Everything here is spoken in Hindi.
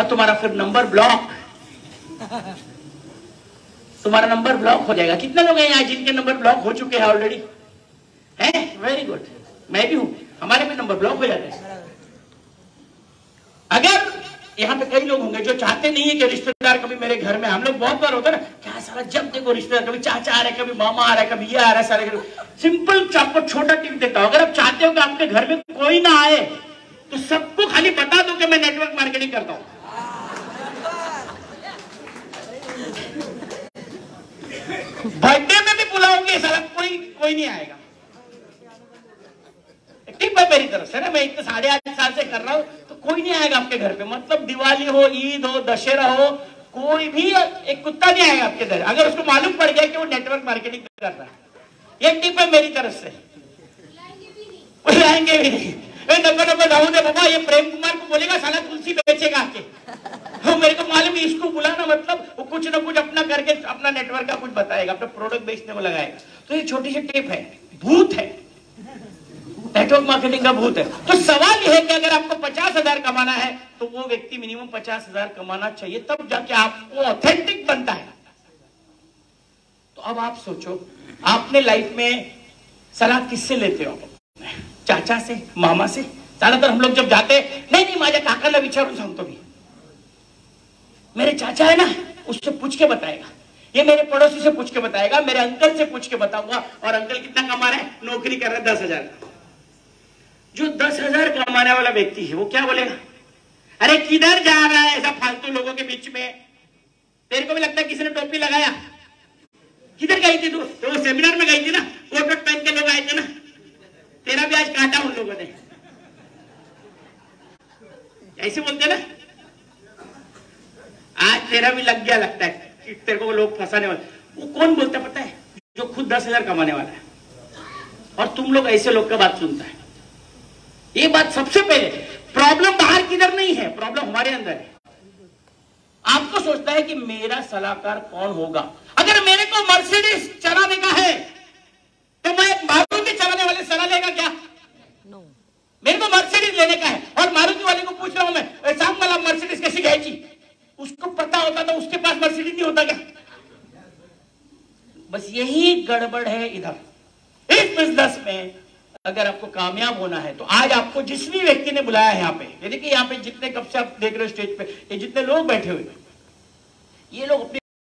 और तुम्हारा फिर नंबर ब्लॉक तुम्हारा नंबर ब्लॉक हो जाएगा। कितने लोग हैं यहाँ जिनके नंबर ब्लॉक हो चुके हैं ऑलरेडी है? वेरी गुड मैं भी हूँ। हमारे भी नंबर ब्लॉक हो जाते हैं। अगर यहाँ पे कई लोग होंगे जो चाहते नहीं है कि रिश्तेदार कभी मेरे घर में, हम लोग बहुत बार होता है ना, क्या सारा जब देखो रिश्तेदार, कभी चाचा आ रहे कभी मामा आ रहा है, कभी ये आ रहा है, सारे सिंपल आपको छोटा टिप देता हूँ। अगर आप चाहते हो कि आपके घर में कोई ना आए तो सबको खाली बता दो कि मैं नेटवर्क मार्केटिंग करता हूँ। बर्थडे में भी बुलाओगे सारा कोई कोई नहीं आएगा। टिप है मेरी तरफ़ से ना, मैं इतने साढ़े आठ साल से कर रहा हूँ तो कोई नहीं आएगा आपके घर पे। मतलब दिवाली हो, ईद हो, दशहरा हो, कोई भी एक कुत्ता नहीं आएगा आपके घर। अगर उसको मालूम पड़ गया कि वो नेटवर्क मार्केटिंग कर रहा है। ये टिप है मेरी तरफ़ से। बुलाएँगे भी नहीं। नब्बे जाऊँ दे बाबा ये प्रेम कुमार को बोलेगा, साला तुलसी बेचेगा आके वो मेरे को मालूम है इसको बुलाना मतलब वो ना कुछ अपना करके, अपना नेटवर्क का कुछ बताएगा, अपना प्रोडक्ट बेचने में लगाएगा। तो ये छोटी सी टिप है, भूत है। नेटवर्क मार्केटिंग का भूत है। तो सवाल यह है कि अगर आपको पचास हज़ार कमाना है तो वो व्यक्ति मिनिमम पचास हज़ार कमाना चाहिए, तब जाके आपको ऑथेंटिक बनता है। तो अब आप सोचो, आपने लाइफ में सलाह किससे लेते हो? चाचा से, मामा से? ज़्यादातर हम लोग जब जाते, नहीं नहीं माझ्या काकाला विचारून सांगतो मी मेरे चाचा है ना? उससे पूछ के बताएगा। ये मेरे पड़ोसी से पूछ के बताएगा, मेरे अंकल से पूछ के बताऊँगा। और अंकल कितना कमा रहे हैं? नौकरी कर रहे हैं दस हज़ार जो दस हज़ार कमाने वाला व्यक्ति है, वो क्या बोलेगा? अरे किधर जा रहा है ऐसा फालतू लोगों के बीच में? तेरे को भी लगता है किसी ने टोपी लगाया? किधर गई थी तू? तो वो सेमिनार में गई थी ना कोट पहन के लोग आए थे ना। तेरा भी आज काटा उन लोगों ने। ऐसे बोलते ना तेरा भी लग गया लगता है कि तेरे को लोग फंसाने वाले। वो कौन बोलता पता है? जो खुद दस हज़ार कमाने वाला है। और तुम लोग ऐसे लोग का बात सुनता है। ये बात सबसे पहले प्रॉब्लम बाहर किधर नहीं है? प्रॉब्लम हमारे अंदर है। आपको सोचता है कि मेरा सलाहकार कौन होगा? अगर मेरे को मर्सिडीज चलाने का है तो मैं मारुति चलाने वाले सलाह लेगा क्या? No. मेरे को मर्सिडीज लेने का है और मारुति वाले को पूछ रहा हूँ मैं सांग मला मर्सिडीज कैसी घ्यायची उसको पता होता मर्सिडीज नहीं होता क्या? बस यही गड़बड़ है इधर। इस बिज़नेस में अगर आपको कामयाब होना है तो आज आपको जिस भी व्यक्ति ने बुलाया है यहाँ पे, ये देखिए यहाँ पे जितने कब से आप देख रहे हो स्टेज पे, ये जितने लोग बैठे हुए ये लोग अपनी